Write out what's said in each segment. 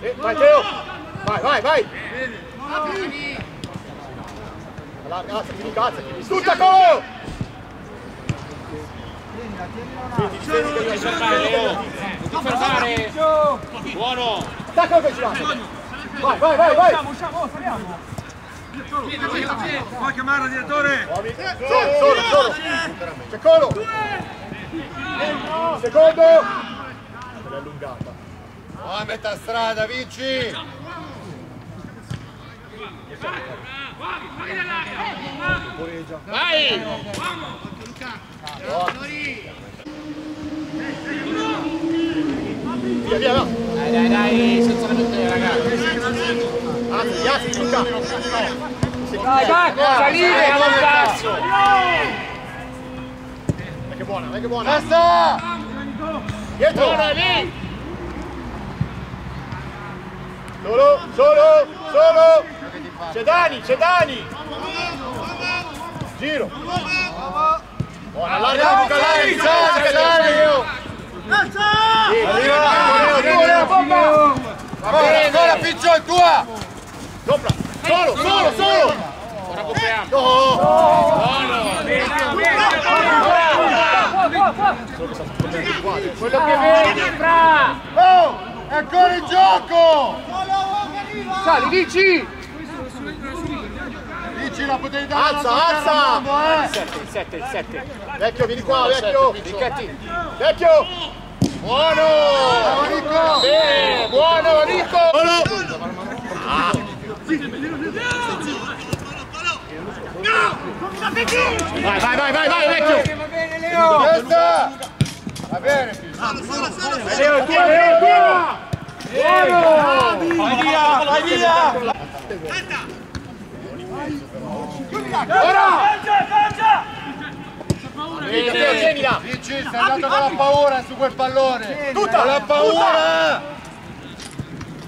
Sì, vai Teo! Vai, vai, vai! Allarga, alza, chiudi, alza, chiudi. Tutta colo! Vedi, vedi che io fermare, Leo. Non ti fermare. Buono. Attaccalo che girato! Vai, vai, vai, vai! Puoi chiamare direttore? Muovi. Solo, solo, solo! C'è colo! Secondo! Se l'è allungata. Oh, a metà strada, vinci! Fuoreggia. Vai. Via, via, via! Dai, dai, dai, senza la mente, ragazzi. Anzi, gli altri, Luca! Vai, vai, salire, avanzarsi. Vai che buona, vai che buona! Basta! Dietro! Buona lì. Solo, solo, solo! C'è Dani, c'è Dani! Giro! Buona, allarga allarga, allarga, allarga! Sì, Arriva! Leo, Leo, bomba! Ancora, ancora, Piccio, è tua! Sopra! Solo, solo, solo! Ora copriamo. No! Quello che vedi, fra. Oh! È ancora in gioco! Sali, dici. Dici la potevi dare Alza, alza! eh! 7, il 7, il 7. Vecchio, vieni qua, vecchio! Picchetti. Vecchio! Buono! Bravo, Nico! Bene, buono, Nico! Vai, vai, vai, vai, vai, vecchio! Testa! Va bene, Piccio! Leo, tua, Leo, tua! Buono! Vai via! Vai via! Ora! Dici, sei andato con la paura su quel pallone! Tutta! La paura!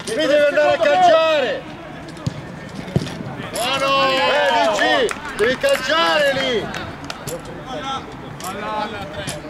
Qui devi andare a calciare! Buono! Eh, Dici, devi calciare lì! A me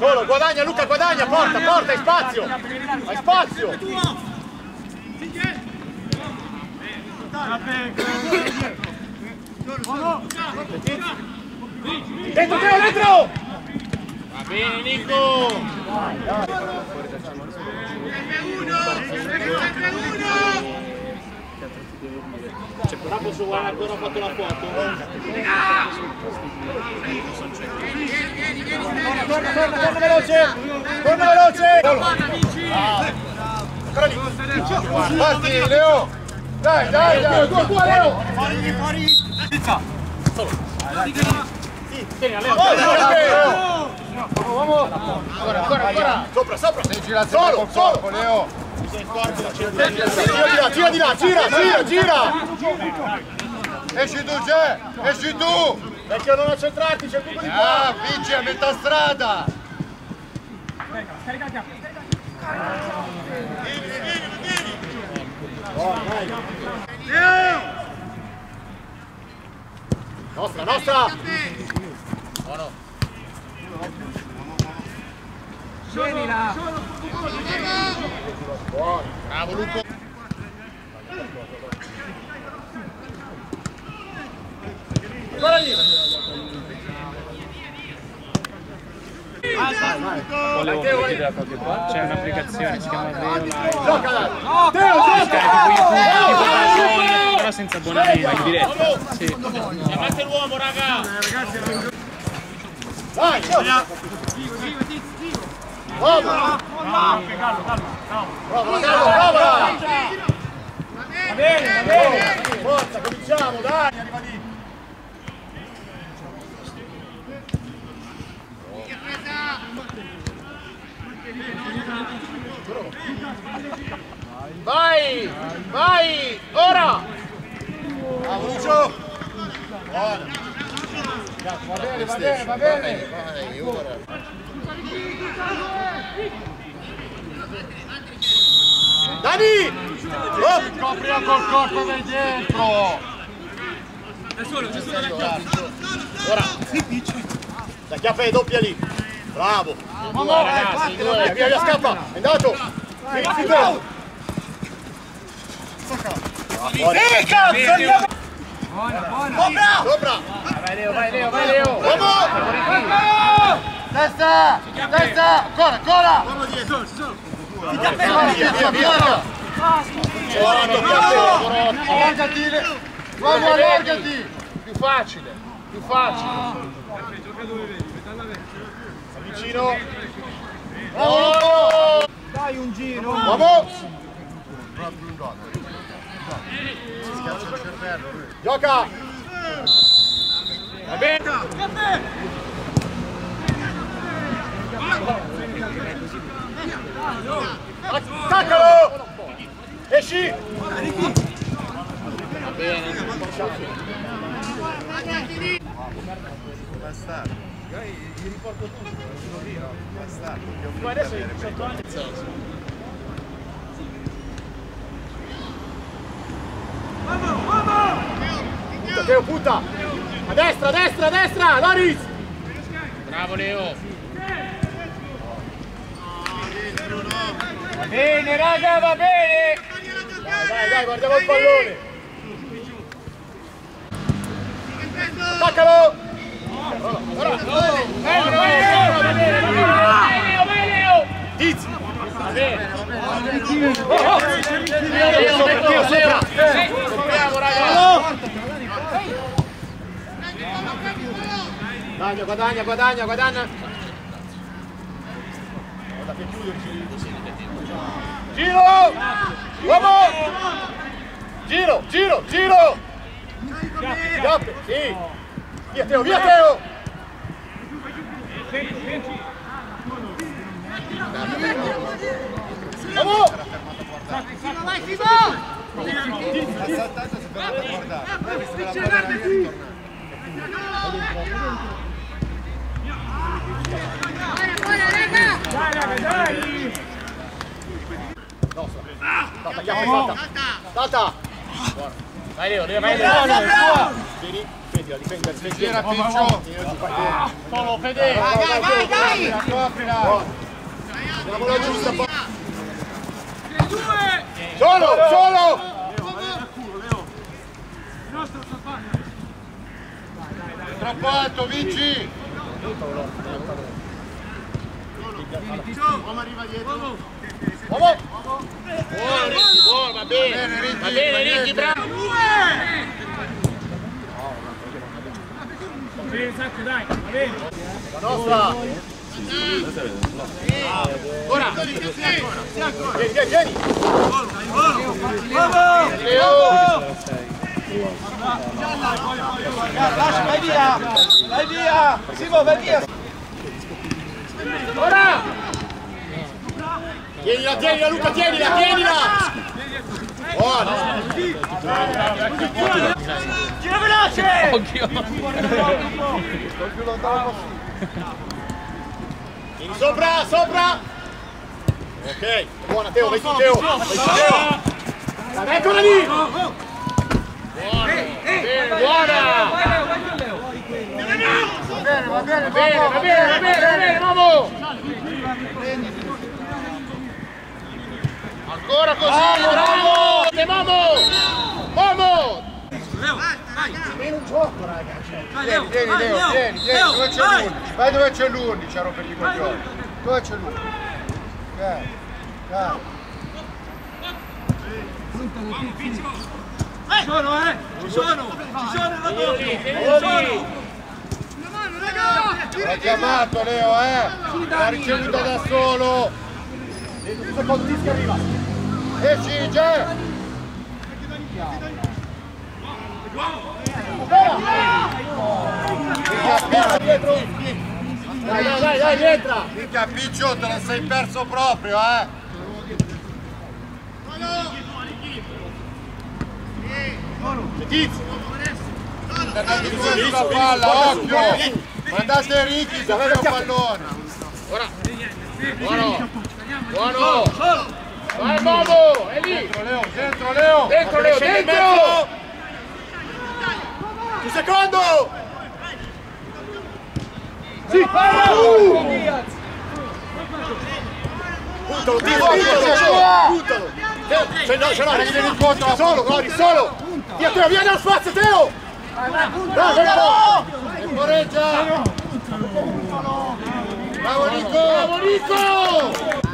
Solo, guadagna Luca, guadagna, porta, porta, hai spazio! Hai spazio! Dentro, Teo, dentro! Va bene, Nico. Però posso guardare ancora ho fatto la foto. Torna, torna, torna veloce! Torna veloce! Ah. Ancora lì! Parti, Leo! Dai, dai, dai! tua, tua, Leo! Tieni, Leo. Ancora, ancora, ancora! Sopra, sopra! Solo, solo! Leo! Gira di là, gira di là, gira, gira, gira! Esci tu, Gè! Esci tu! Vecchio non accentrarti, c'è il buco di Ah, qua! vinci a metà strada! Nostra, nostra! Buono! Bravo Luco! Ancora lì! Vai, Teo, vai! C'è un'applicazione, si chiama. Gioca dai! Teo, gioca! Però senza abbonamento, in diretta. Sì. Chiamate l'uomo, raga! Vai! Prova! Calma, calma, calma. Prova, prova! Va bene, va bene! Forza, cominciamo, dai! Arriva! Vai! Vai! Ora! Bravo Va bene, va bene, va bene! Vai, ora! Dani! Oh, coprila col corpo del dentro! Da solo, da solo, da solo. Ora! La chiappa è doppia lì! Bravo! Due, ragazzi, Via, due. via, via, scappa! È andato! Tu! Eh, cazzo, andiamo! Buona, Sopra! Vai Leo, vai Leo, vai Leo. Uomo! Testa! Testa! Ancora, ancora! Via, via, via, via! Buono, Chiappè! Allargati! Più facile, più facile. Vicino! Bravo! Dai un giro! Uomo! Gioca! Va bene. Attaccalo! Esci! Va bene. Ma adesso è 18 anni. Punta, Teo, punta! A destra, a destra, a destra! Loris! Bravo Leo. Bene, raga, va bene! Dai, dai, guardiamo il pallone! Attaccalo! Leo, va bene! Va bene. Leo, sopra, Teo, sopra! Bravo ragazzi. Guadagna, guadagna, guadagna, guadagna! Guarda che chiude il giro! Giro! Uomo! Giro, giro, giro! Chiappe, sì! Via Teo, via Teo! Uomo! Dai, raga, dai! Chiappa, salta! Salta! Vai Leo, Leo, vai Leo. Vieni, difendila, difendila, difendila. Gira Piccio! Solo Fede. Vai, vai, vai! Coprila! Diamo la giusta pa- Solo, solo! Troppo alto, vinci! Uomo! Buono Ricky, buono, va bene. Va bene Ricky, bravo. Bene, Sacco, dai, va bene! La nostra! Ora. Vieni, vieni, vieni! Leo! Lascia, vai via! Vai via! Simo, vai via! Ora! Tienila, tienila Luca, tienila, tienila! Buono! Gira veloce! Occhio. Vieni sopra, sopra! Ok, buona Teo, vai su Teo! Vai su Teo! Eccola lì! Bene, buona. Va bene, va bene, Va bene, va bene, va bene, va bene. Ancora così, bravo. De Momo. Momo. Meno un gioco, raga! Vieni, vieni Leo, vieni, vieni, dove c'è l'11? Vai dove c'è l'11 a rompergli i coglioni. Dove c'è l'11? Dai, dai. Ci sono, eh! Ci sono! Ci sono dopo! lì, Ci sono! L'ha chiamato Leo, eh! L'ha ricevuta da solo! Che arriva! Esci, già! Dietro! Dai, dai, dai, dai, rientra! Minchia Piccio, te la sei perso proprio, eh! Tiz! andate due sulla palla, occhio! Mandate Ricky, dove il pallone? Ora. Buono. Buono. Vai Momo, è lì. Dentro Leo, dentro Leo! Dentro Leo, dentro. Un secondo. Sì. Uh. Puntalo, tiro, puntalo, puntalo. Ce l'ho, ce l'ho, Vieni incontro, Solo, Cori, solo. Via Teo, via dallo spazio, Teo. Bravo, bravo. Temporeggia! Bravo Nico! Bravo Nico.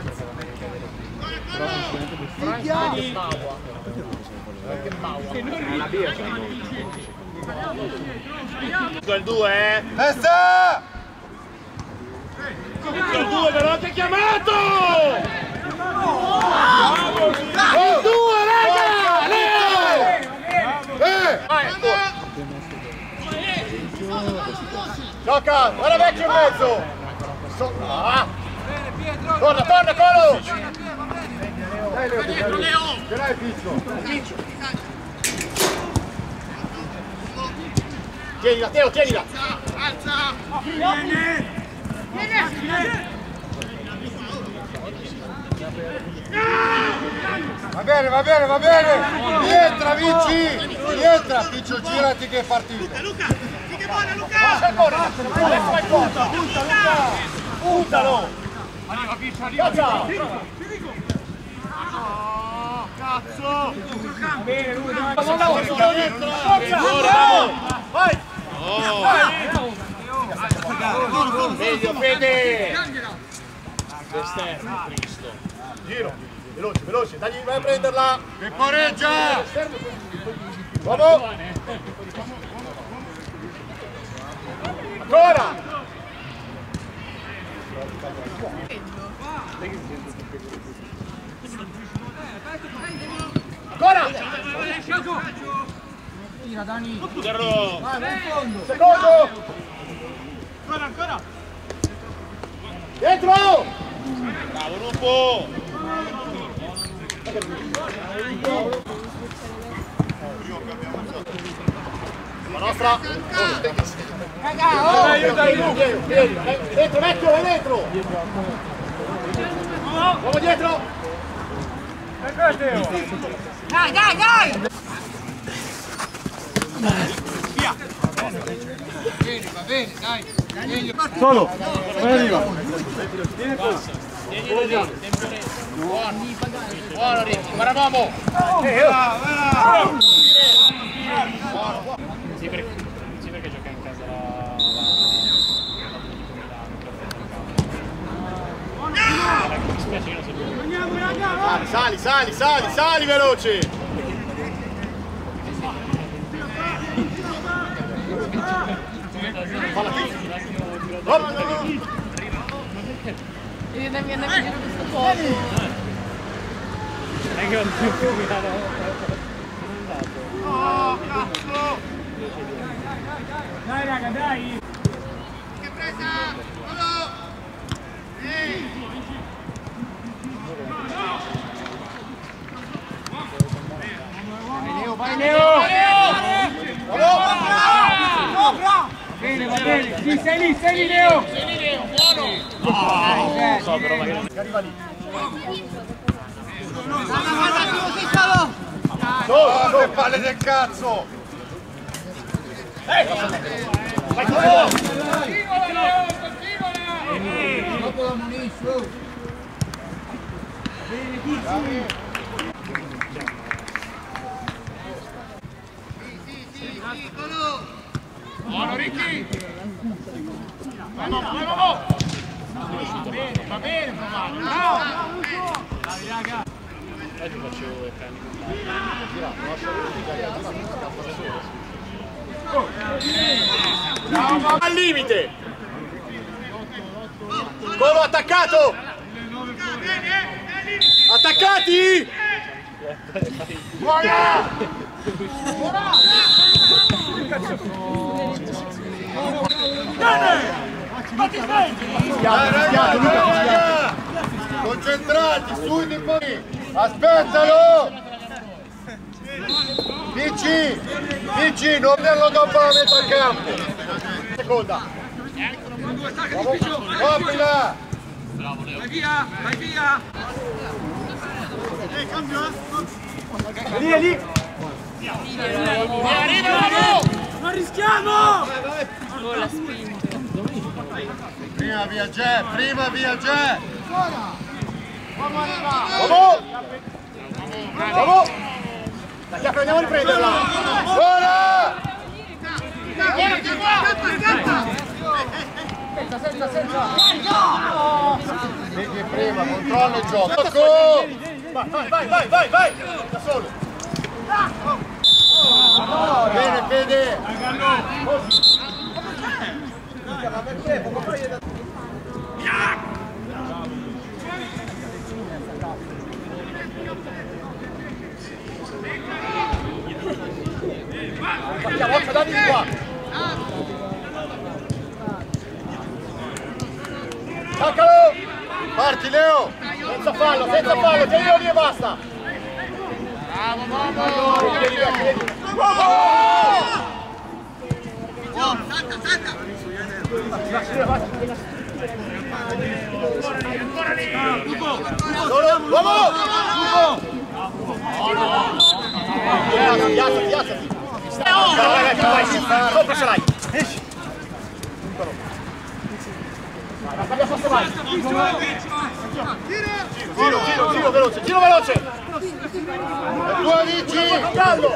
Il 2, eh? Testa! Il 2 però ti ha chiamato! Il 2, raga! Leo! Eh! Vai, Gioca, guarda vecchio in mezzo! Ah. Torna, torna, Colo! Dai Leo, dietro Leo! Ce l'hai Piccio? Tienila, Teo, tienila! Va bene, va bene, va bene! Rientra, Vinci! Rientra! Piccio, girati che è partita! Passa ancora! Adesso vai corta! Punta, Luca! Puntalo! Caccia! Cazzo! Bene, lui, dai! Vai! Meglio, Fede! Esterno, Cristo. Giro, veloce, veloce, dagli, vai a prenderla! Temporeggia! Uomo! Ancora! Ancora! Tira Dani. Zero. Vai, vai in fondo. Secondo! Ancora, ancora. Dentro! Bravo Lupo! La nostra! Raga, oh. Vieni, vieni. Dentro, vecchio, vai dentro! Uomo dietro! Dai, dai, dai. Solo! Arriva! Buono Ricky, guarda Momo! Sì perché, sì, perché gioca in casa la... la... la... Mi spiace che non so più. Sali, sali, sali, sali veloci! Falla qui! Hop! Io non mi hanno giro questo posto. Non che più Milano... Oh, cazzo! Dai, raga, dai. Vai Leo! Bene, va bene. Sì, sei lì, sei lì, Leo. Non so però magari... Arriva lì! Guarda, guarda, tu, piccolo. Oh, che palle del cazzo! Vai Colo! Buono Ricky! Vai Momo, vai Momo! Va bene, va bene, bravo! Oggi faccio i cani Al limite! Colo attaccato! Attaccati! Buona! Raga! Concentrati, su di poi! Aspettalo! Vici! Vici, non verlo dopo la metà campo! Seconda. Copila! Vai via, vai via! Lì, è lì. Non rischiamo! Prima via Gè, prima via Gè! Vamos! Vamos! La chiacchiera, andiamo a riprenderla. Buona! Vedi prima, controllo il gioco! Vai, vai, vai, vai, vai, vai. Da solo. Bene, Fede! Partiamo, occhio, dai di qua. Staccalo! Parti Leo! Senza fallo, senza fallo, tienilo lì e basta. Tieni, tieni, tieni. Solo, vamos! Piazzati, piazzati, piazzati. Vai, vai, vai, vai, sopra ce l'hai. Esci. Vai, cambia posto, vai. Giro, giro, giro veloce, giro veloce. Tua Vici! Caldo.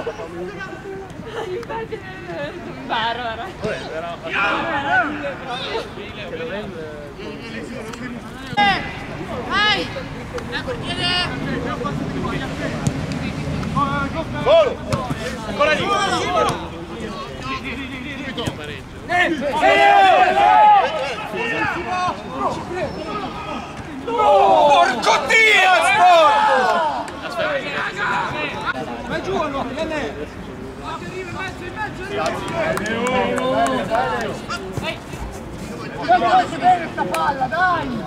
Barbara. Vai! Solo. Ancora lì. Porco Dio, sporco! Vai giù, no, viene! Veloce bene sta palla, dai.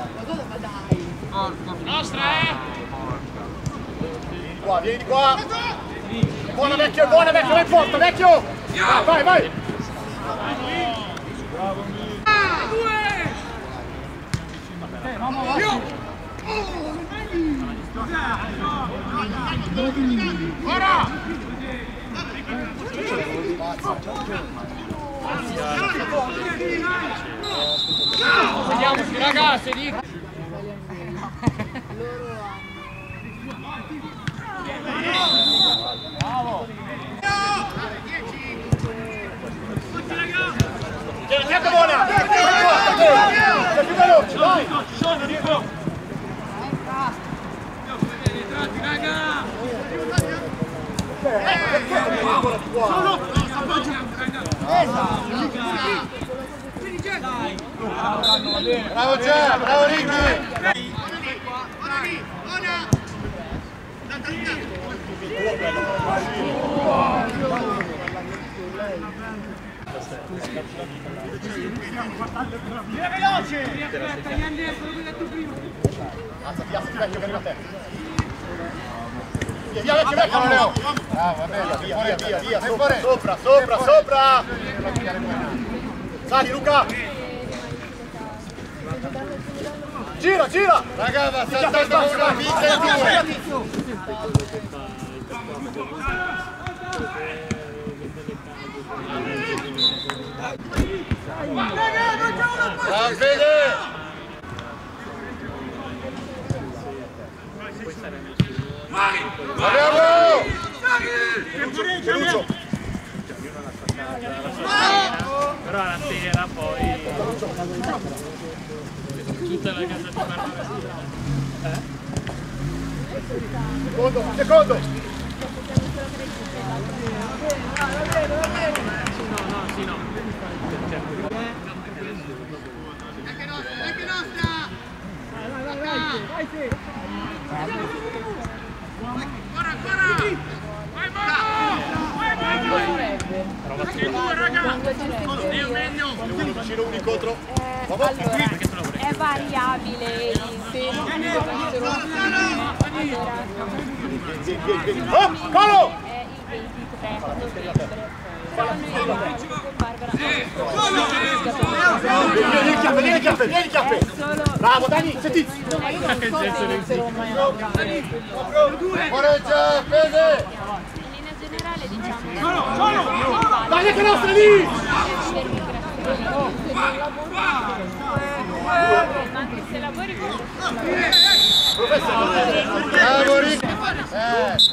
Nostra, eh! Vieni qua, vieni qua. Buona vecchio, buona vecchio, vai in porta, vecchio. Vai, vai, vai. Sediamoci, ragazzi, di... Tieni, tieni buona. Vai in porta, te. Sei più veloce, vai. Perché non vieni qua? Bravo Gè, bravo Ricky! Alzati, alzati, vecchio, che arriva a te. Via, via, vecchio, vecchio, Leo. Bravo, va bene, Via, via, via, via, Vai sopra, fuori. sopra, sopra, sopra. Sali, Luca. Gira, gira. Raga, va saltando con una pizza e due! Bravo Fede! Andiamo! Lucio. Però la sera poi tutta la casa di Barbara. Secondo, secondo. No, no, sì, no. Uno vicino, uno incontro. Allora, è variabile il seno, allora, Vieni, vieni, vieni. Oh, colo. è il 23 novembre. Vieni, vieni, chiappe, vieni, chiappe, vieni, chiappe. Solo Bravo, Dani, senti. Pareggia, Fede! in linea generale diciamo Dai, che nostra lì! ma anche se lavori con Bravo, Ricky! Eh,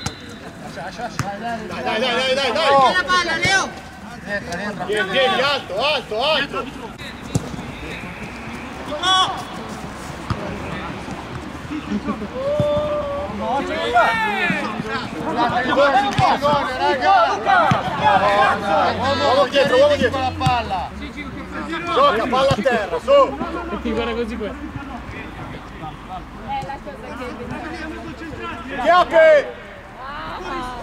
Dai, dai, dai, dai, dai. la palla, Leo. Vieni, vieni, alto, alto, alto. Pallone, raga! Uomo dietro, uomo dietro. Con la palla! Gioca, palla a terra, su. E ti guarda così qua. è la cosa che Chiappe. Ah,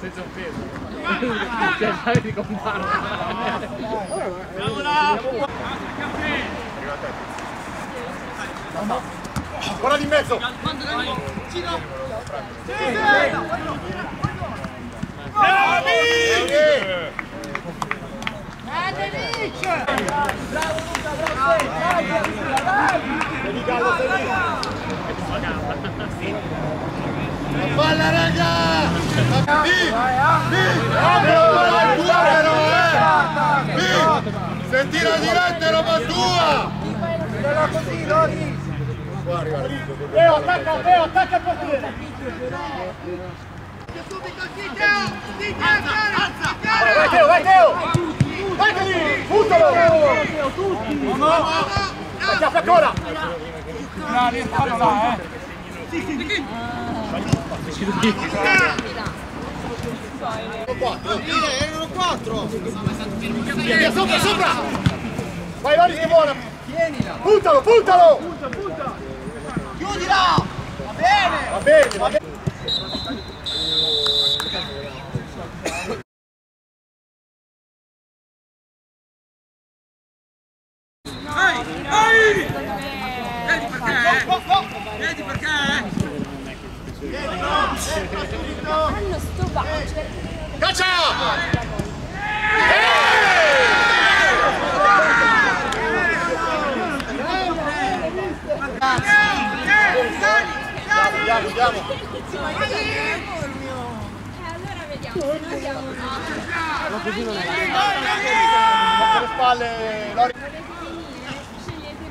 Senza offesa. Cioè, sai di comparre. Guarda in mezzo. Vedi Gallo, sei lì. La palla, raga! Sì! Sì! Bravo, tua però, eh! Sì! Senti la diretta è roba tua! Leo, attacca, Leo, attacca il portiere. Vai, vai Teo, vai Teo. Vai lì, buttalo. Vai, chiappe ancora. No, rientrano là, eh. Via, sopra, sopra. Vai, Loris che buona. Puntalo, puntalo. Chiudila! Va bene! Va bene, va bene. Hanno sto voucher Caccia! Andiamo, andiamo. e allora vediamo se noi siamo Basta le spalle, Loris. scegliete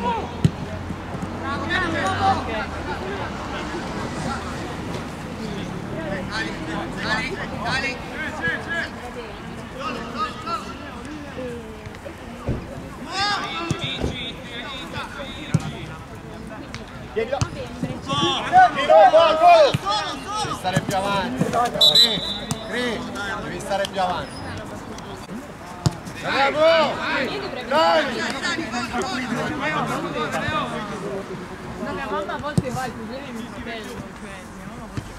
voi Là. Di nuovo, al volo. Devi stare più avanti. Sì, sì, devi stare più avanti. Bravo! Dai! mia mamma a volte va ai problemi e mi spiega, cioè mia mamma a volte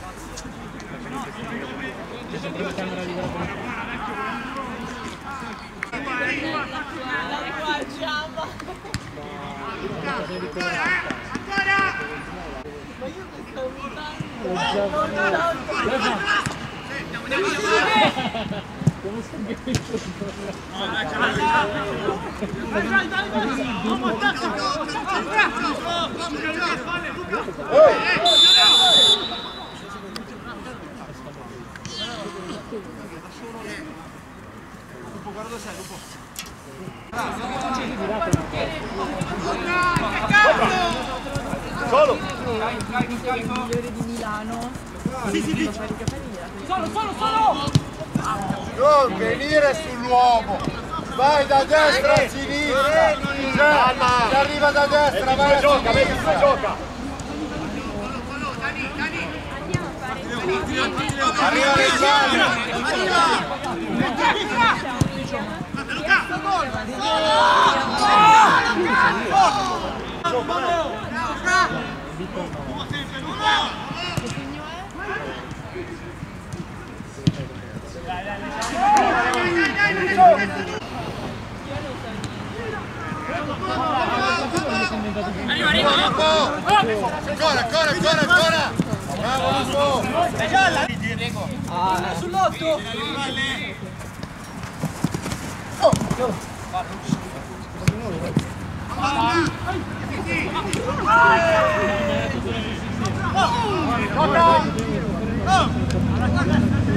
C'è sempre la camera di guardia. Solo. il migliore di Milano. Sì, sì, sì. Fare i capelli gliela fai. Solo, solo, solo! Non venire sull'uomo! Vai da destra a sinistra! Se arriva da destra, vai a gioca, vedi come sinistra! gioca! Arriva Alessandro! Ancora, ancora, ancora, ancora! Bravo Lupo! Uno! Tira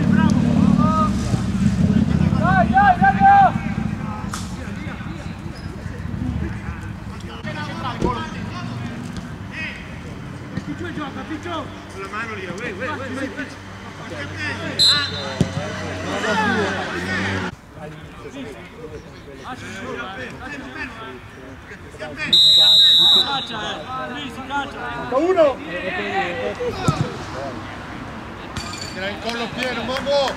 Gran con los pies, vamos.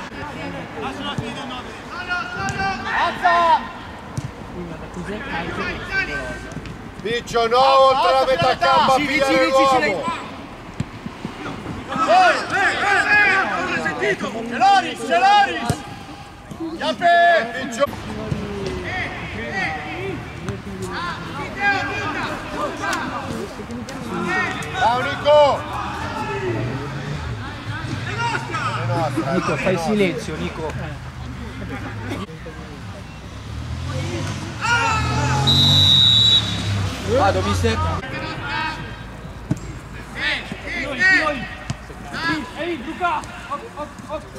19 oltre la metà campo a pigliare l'uomo Celaris, Celaris Chiappe, Piccio Ciao Nico. Nico fai silenzio Nico. Vado, mister. Ehi, Luca!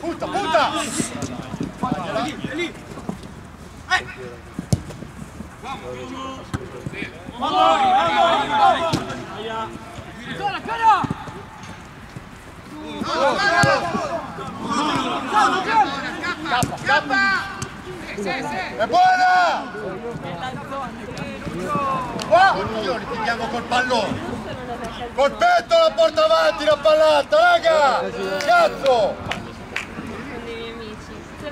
Punta, punta! Sola, cara! È buona! Qua! Coglioni, pigliamo col pallone! Col petto la porta avanti la pallata, raga! Cazzo!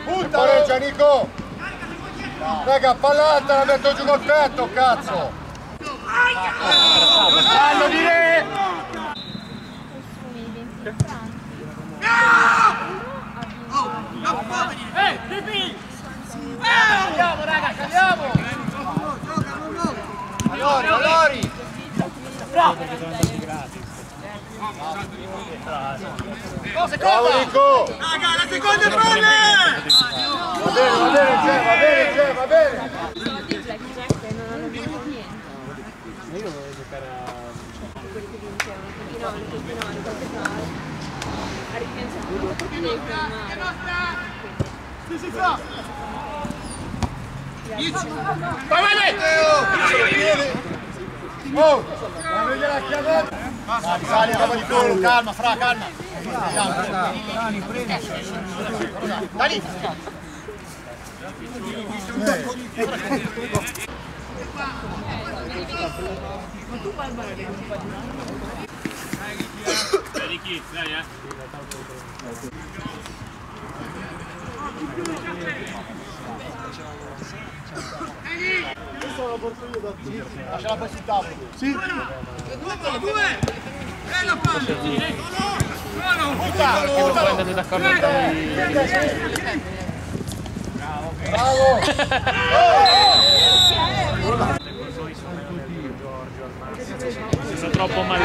Punta! Pareggia Nico! Raga, pallata la metto giù col petto, cazzo! Fallo di re! Cambiamo raga, cambiamo! Valori, valori! Cosa, Bravo cosa? Nico! Raga, la seconda palle! Va bene, va bene, Gè, va bene, Gè, va bene! Non io volevo giocare a... Quelli che vincevano, tutti no, tutti no, tutti no. A ripensare, tutti devi fermare. Sì, sì, fra! Vai, Vai, vai! Oh! Ma non gliela chiamata! Sali, sali, cava di collo, calma, fra, calma! Dai! Vedi chi? Dai, eh. Lasciala poi sul tavolo. Sì. Punta, punta! Sono troppo male.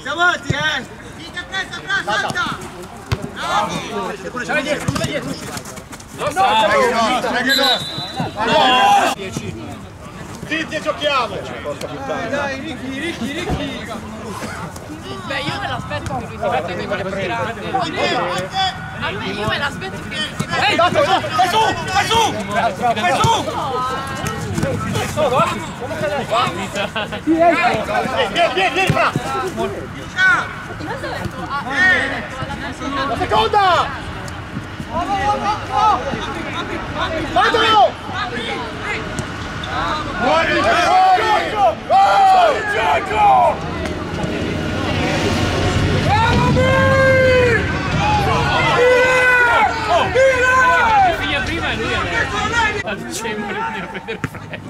Siamo alti, eh! C'è dietro, c'è dietro! No, sai che no! Zitti e giochiamo! Dai, Ricky, Ricky, Ricky! Beh, io me l'aspetto che lui si metta con quelle grandi. A me, io me l'aspetto che lui si metta Ehi, dato, vai su, vai su! Vai su! Vieni, vieni, vieni, fra! La seconda! Fatelo! Fuori, fuori! Oh! Figlia prima e lui adesso. Al centro di prendere freddo.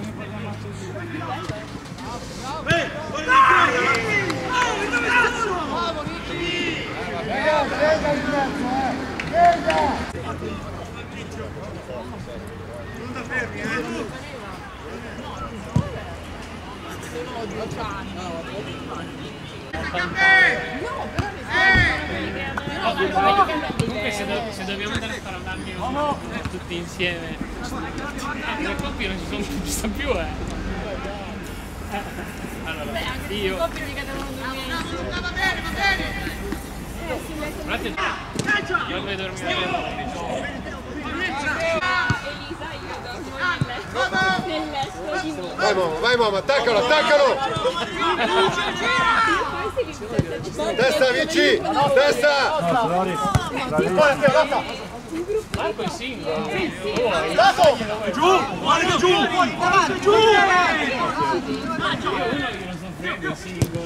Comunque se, do- se dobbiamo andare a fare un anno tutti insieme, eh, le coppie non ci sono non ci sta più eh. Eh, Allora, io. Coppie di categoria Va bene, va bene! Io io. Vai mamma, vai mamma, attaccalo, attaccalo! Poi si riprende di nuovo. Testa Vinci! Testa! Fuori, Matteo, lotta! Marco è singolo. Dato! Prende il single.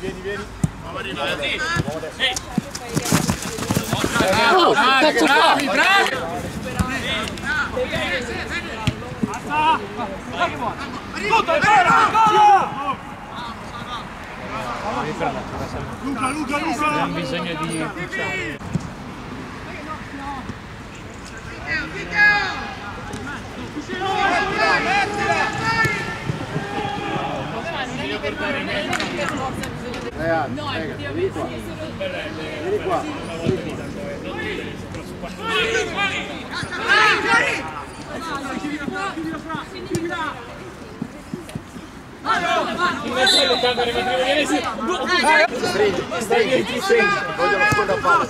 Vieni, vieni. Bravi, bravi! Abbiamo bisogno di No, effettivamente sì. Invece le camere matrimoniali si... Stringi, stringi. Voglio la seconda palla.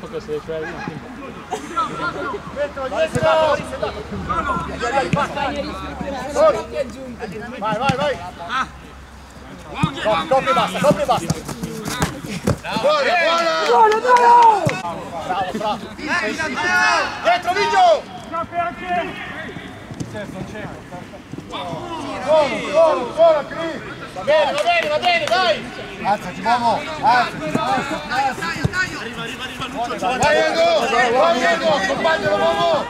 Cosa deve fare? Vai. Vai. Vai. Copri, e basta, copri e basta. Buona, buona! Bravo, bravo. Dietro, Vigno! Buono, buono, buono, Cri! Va bene, va bene, va bene, dai! Alzati, uomo! Alzati! Vai Edo! Vai Edo! Accompagnalo, uomo!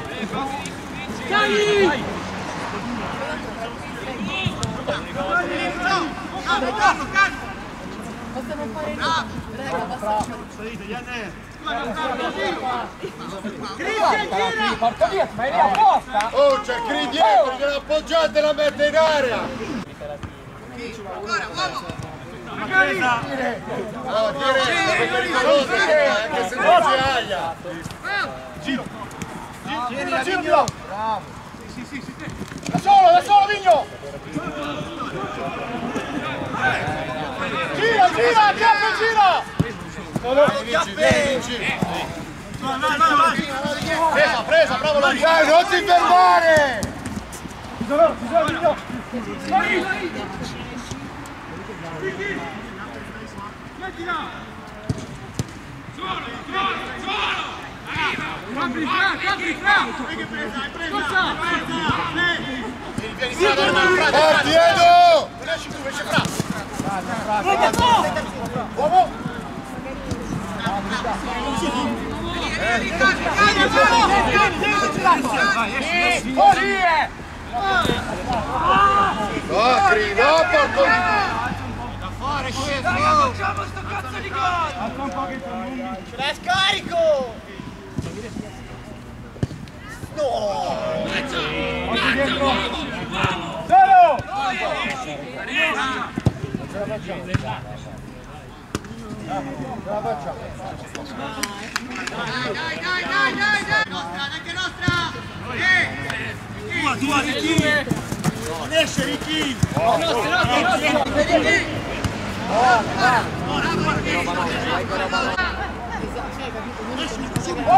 Oh, c'è Cri dietro, gliela appoggiate e la mette in area! No, dire, è pericoloso, eh, anche se non si aglia! Giro, giro, giro! Bravo! Da solo, da solo, Vigno! Gira, gira, chiappa, gira! Presa, presa, bravo Lari! Dai, non ti fermare! Vieni, fra, dai, dai, fra, dai, Forti Edo! Non esci tu, esce fra! Uomo! No, Cri, no, porco! Dai, dai, dai, dai, dai! Nostra, anche nostra! tua, tua, Ricchi! Non esce, Ricchi!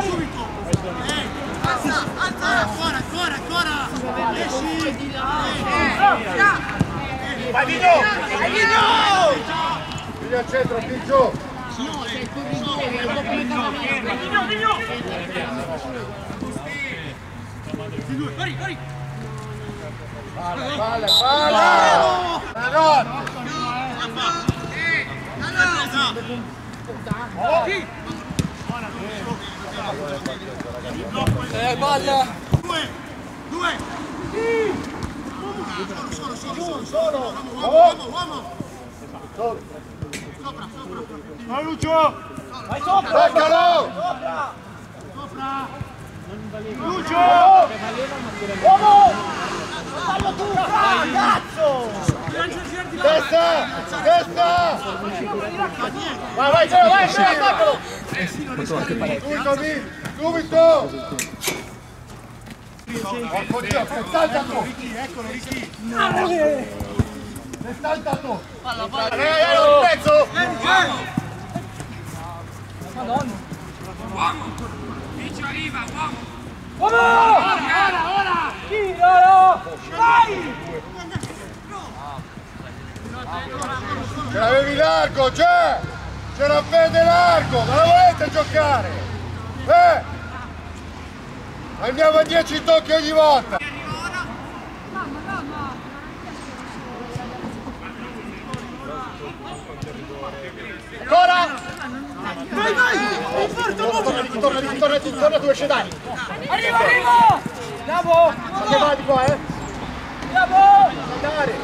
Subito! Alza, alza! Ancora, ancora, ancora! Esci! Vai Vigno! Vai Vigno! Vigno al centro, Piggio! Palla, palla, palla! La notte! Eh, palla! Due! Due! Solo, solo, solo, solo! Uomo! Uomo! Vai Lucio! Vai sopra! Eccolo! Lucio! Uomo! Fallo tu! Cazzo! Testa! Testa! Vai, vai, Gio, vai, vai, attaccalo! Subito! Subito! Porco Dio, sei saltato! Eccolo, Ricchi! Sei saltato! Eh, eh, in mezzo! Ce l'avevi largo, c'è! C'era Fede largo, ma la volete giocare? Eh! Andiamo a 10 tocchi ogni volta! Ancora! Vai, vai! Torna, torna, torna, torna, torna tu esce Dani! Arrivo, arrivo! Bravo! Che vai di qua, eh? Bravo! Andare!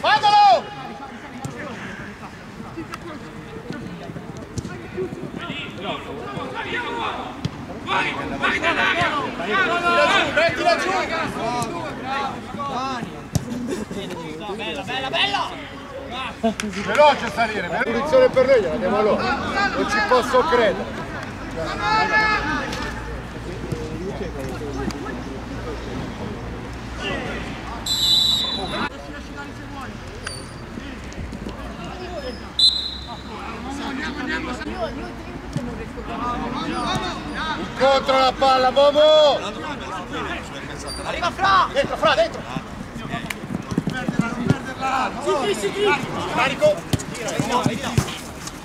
Vai Fra ancora! Mandalo! Mettila giù! Bella, bella, bella! Veloce a salire, punizione per lei, gliela diamo loro. Non ci posso credere. Incontra la palla, Momo! Arriva Fra! Dentro, Fra, dentro! Sì, sì, sì! Carico!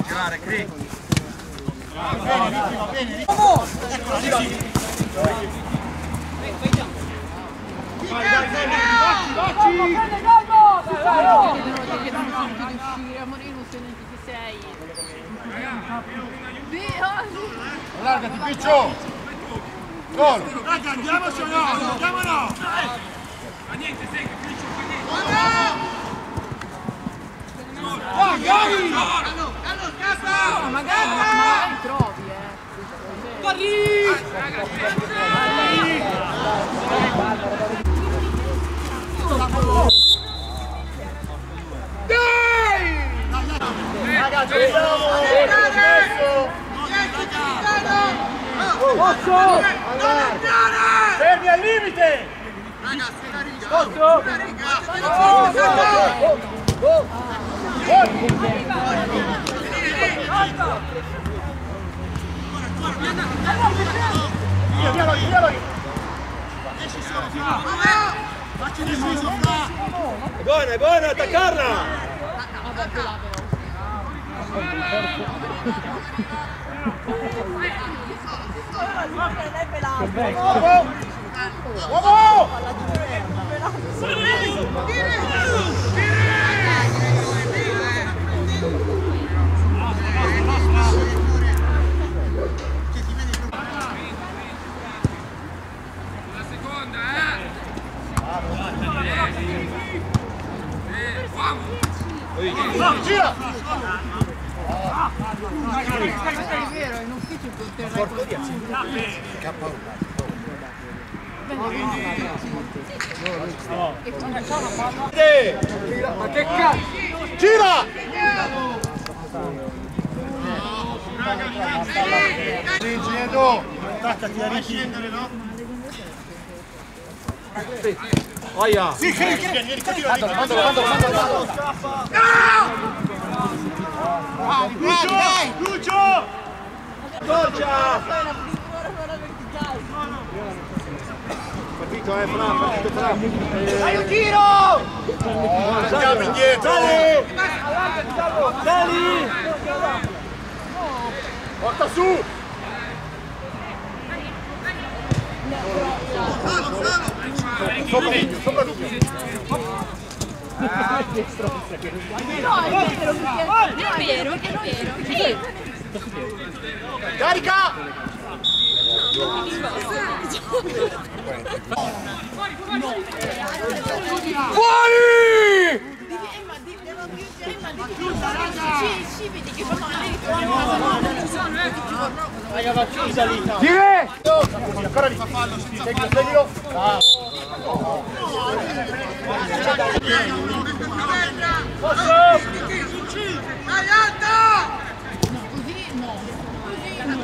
Girare, Cri. Prende calmo! Bravo! Che non senti di uscire, amore, io non so neanche chi sei. Dio! Allargati, Piccio! Gol! Raga, andiamoci o no? Andiamo o no? Ma magari, ma magari trovi, eh. Ragazzi, vediamo! Successo! Posso? Fermi al limite! Posso? Via, via, via, via! Facci deciso, Fra! È buona, è buona, attaccarla! Gira! Ah, ah, ah, ah, ah, ah, ah, ah, ah, per Porto via, K1. Ma che cazzo? Gira! Gigi Edo! Attaccati a scendere, no? Aia! Sì, che vieni, continua! Mandalo, mandalo, mandalo! No! Lucio! Lucio! Goggia! Partito eh, Fra, partito Fra! Dai un giro! Andiamo indietro! Sali! Porta su! Sopra Dubbio, sopra Dubbio! Ah, che stronza che non è vero, è vero, è vero. Carica! Fuori! Raga va chiusa lì Dire! Ancora lì fa fallo Seguilo, seguilo Ah Posso? Aiata!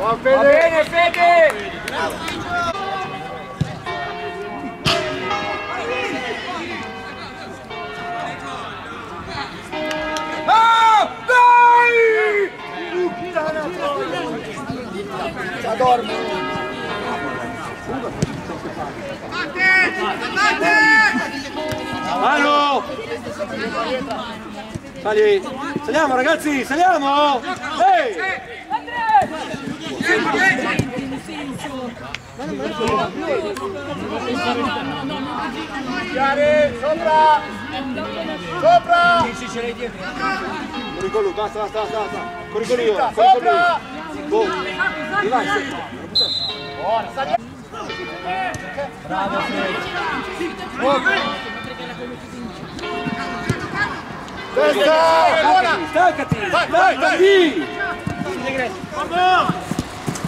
Va bene, Va bene Fede! Bravo. dorme. Mano! Sali! Saliamo ragazzi, saliamo! Ehi! Hey! Chiare, sopra! Sopra! Coricolul, da, asta, asta, asta, asta. Coricolul eu, coricolul eu. Bun. Ivai, sopra. Bun, să ne... Bravo, Fred. Testa! Vai, vai, vai! Vamos!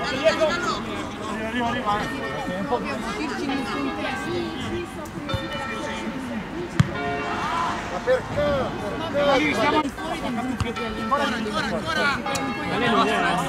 Arrivo, arrivo, arrivo. Tempo. Ma perché? Perché? Siamo fuori dal gruppo che all'interno del gruppo. Ancora, ancora. Nostra,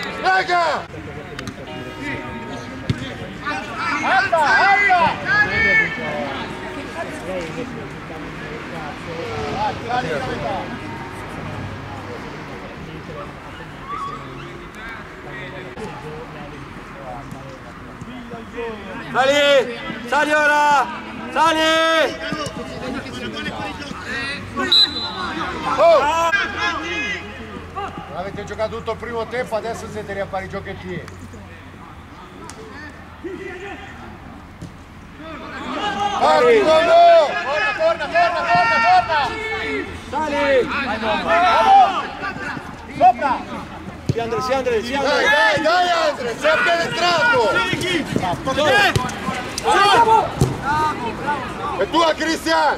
Raga! Alta, alta! Sali! Sali ora! Sali! Oh! Avete giocato tutto il primo tempo, adesso siete lì a fare i giochettini. Parti, no! Torna, torna, torna, torna, torna! Sali! Bravo! Sopra! Si Andre, si Andre, si Andre! Dai, dai, dai Andre! Sei penetrato! Bravo, bravo! E tu a Cristian!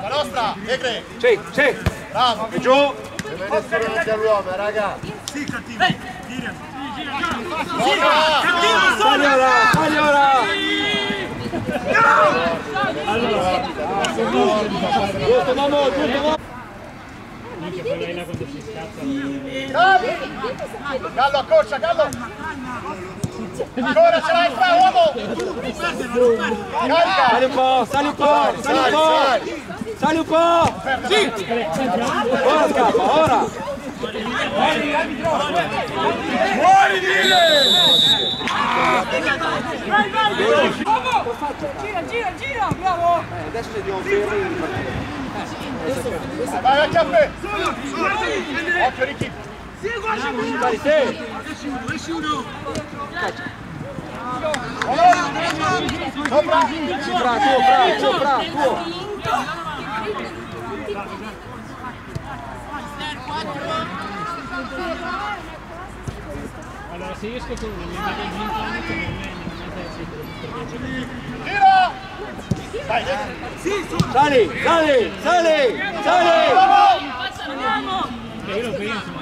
La nostra! Egre! Sì, sì! Bravo! E giù! Deve essere davanti all'uomo, raga! Sopra! Sali ora! Sali ora! Giusto, vamo, giusto, vamo! Minchia, quella è là quando si scazza. Gallo! Gallo, accorcia, Gallo! Ancora ce l'hai fra, uomo! Carica! Sali un po', sali un po', sali un Sali, po'! sali! Sali un po'! Ora scappa, ora! Gira, gira, gira, bravo! Eh, adesso se diamo ferri Vai, vai, Chiappe! Occhio, Ricky! Sali, sì! Sopra! Fra, tuo, fra, tuo, fra, tuo! Allora, se io esco con una mia del gin tonic non è non è perché Giro! Dai, dai! Sali, sali, sali, sali! io lo penso, ma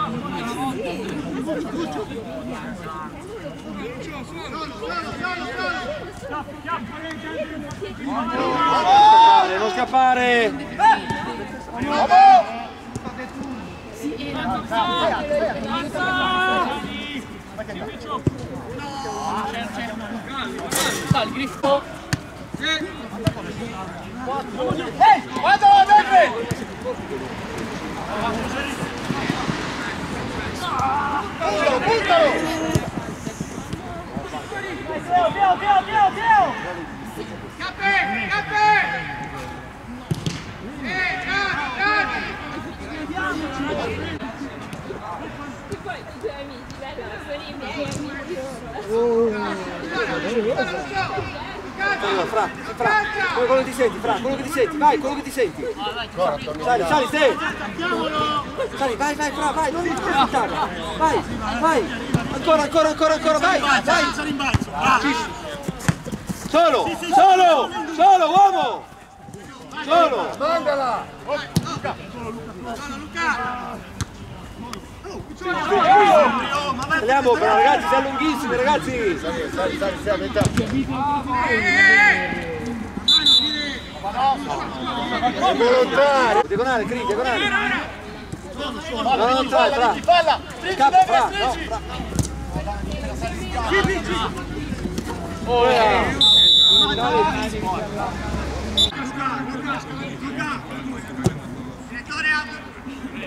Non scappare! Vamos! Vado, Degre! Buttalo, buttalo! E poi i tuoi amici, bello, sono i miei amici ora. Allora, fra, fra, quello quello che ti senti, fra, quello che ti senti, vai, quello che ti senti! Sali, sali, sì! Sali, vai, vai, fra, vai, non aspettare! Vai, vai! Ancora, ancora, ancora, ancora, vai, vai! Solo, solo, solo, uomo! Solo! Mandala! Saliamo, però, ragazzi, siamo lunghissimi, ragazzi! Sali, sali, sali, sali, metà. Volontari! Diagonale, Cri, diagonale! No, no, Ricky, tra, tra. Degre, fra, no, fra! Oh, yeah.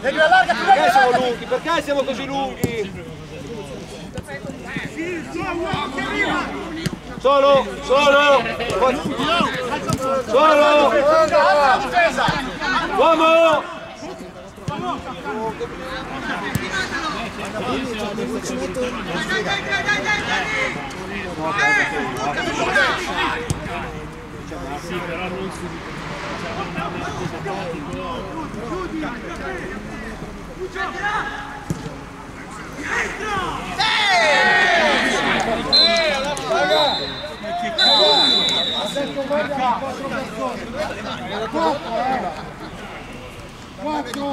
Degre, allargati, Perché Degre, siamo lunghi? Perché siamo così lunghi? Solo, solo, solo, Alza la difesa! uomo! Sì, però non subito. Raga! Quattro, guarda, quattro persone. Quattro, eh. Quattro.